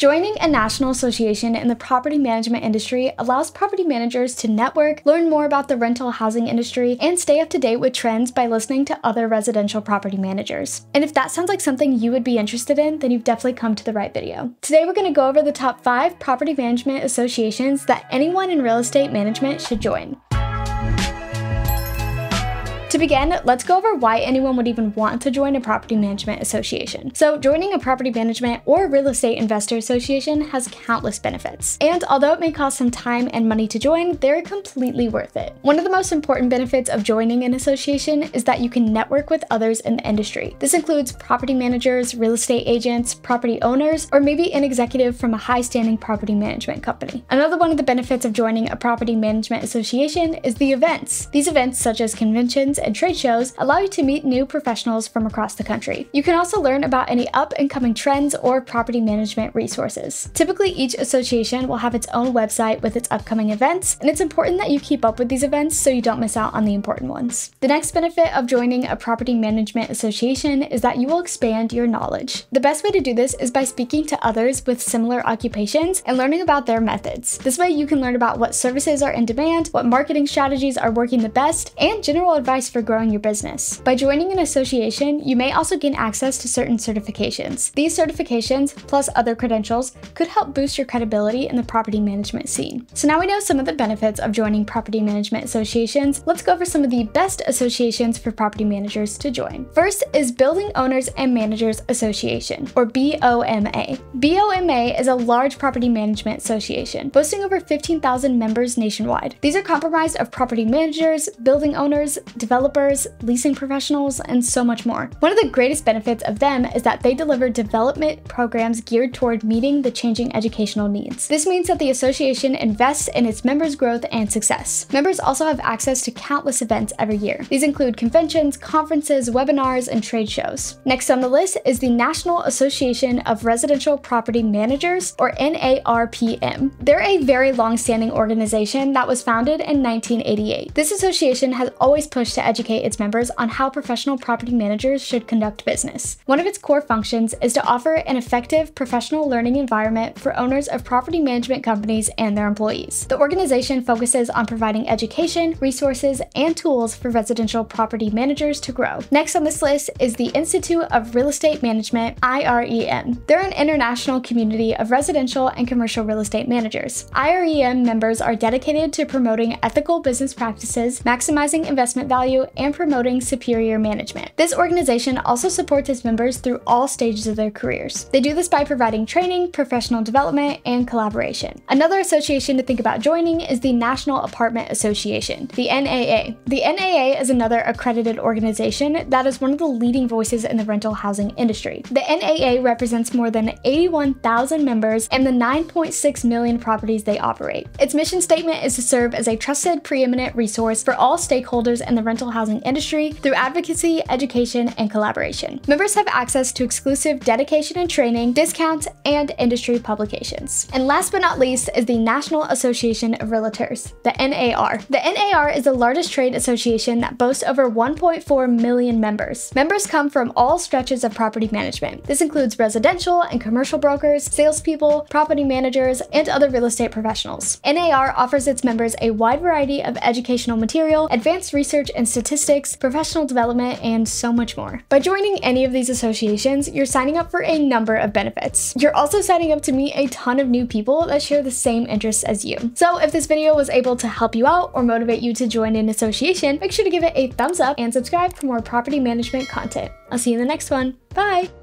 Joining a national association in the property management industry allows property managers to network, learn more about the rental housing industry, and stay up to date with trends by listening to other residential property managers. And if that sounds like something you would be interested in, then you've definitely come to the right video. Today we're going to go over the top 5 property management associations that anyone in real estate management should join. To begin, let's go over why anyone would even want to join a property management association. So joining a property management or real estate investor association has countless benefits. And although it may cost some time and money to join, they're completely worth it. One of the most important benefits of joining an association is that you can network with others in the industry. This includes property managers, real estate agents, property owners, or maybe an executive from a high-standing property management company. Another one of the benefits of joining a property management association is the events. These events, such as conventions and trade shows allow you to meet new professionals from across the country. You can also learn about any up and coming trends or property management resources. Typically, each association will have its own website with its upcoming events, and it's important that you keep up with these events so you don't miss out on the important ones. The next benefit of joining a property management association is that you will expand your knowledge. The best way to do this is by speaking to others with similar occupations and learning about their methods. This way, you can learn about what services are in demand, what marketing strategies are working the best, and general advice for growing your business. By joining an association, you may also gain access to certain certifications. These certifications, plus other credentials, could help boost your credibility in the property management scene. So now we know some of the benefits of joining property management associations, let's go over some of the best associations for property managers to join. First is Building Owners and Managers Association, or BOMA. BOMA is a large property management association, boasting over 15,000 members nationwide. These are comprised of property managers, building owners, developers, leasing professionals, and so much more. One of the greatest benefits of them is that they deliver development programs geared toward meeting the changing educational needs. This means that the association invests in its members' growth and success. Members also have access to countless events every year. These include conventions, conferences, webinars, and trade shows. Next on the list is the National Association of Residential Property Managers, or NARPM. They're a very long-standing organization that was founded in 1988. This association has always pushed to educate its members on how professional property managers should conduct business. One of its core functions is to offer an effective professional learning environment for owners of property management companies and their employees. The organization focuses on providing education, resources, and tools for residential property managers to grow. Next on this list is the Institute of Real Estate Management, IREM. They're an international community of residential and commercial real estate managers. IREM members are dedicated to promoting ethical business practices, maximizing investment value, and promoting superior management. This organization also supports its members through all stages of their careers. They do this by providing training, professional development, and collaboration. Another association to think about joining is the National Apartment Association, the NAA. The NAA is another accredited organization that is one of the leading voices in the rental housing industry. The NAA represents more than 81,000 members and the 9.6 million properties they operate. Its mission statement is to serve as a trusted, preeminent resource for all stakeholders in the rental housing industry through advocacy, education, and collaboration. Members have access to exclusive dedication and training, discounts, and industry publications. And last but not least is the National Association of Realtors, the NAR. The NAR is the largest trade association that boasts over 1.4 million members. Members come from all stretches of property management. This includes residential and commercial brokers, salespeople, property managers, and other real estate professionals. NAR offers its members a wide variety of educational material, advanced research and statistics, professional development, and so much more. By joining any of these associations, you're signing up for a number of benefits. You're also signing up to meet a ton of new people that share the same interests as you. So if this video was able to help you out or motivate you to join an association, make sure to give it a thumbs up and subscribe for more property management content. I'll see you in the next one. Bye!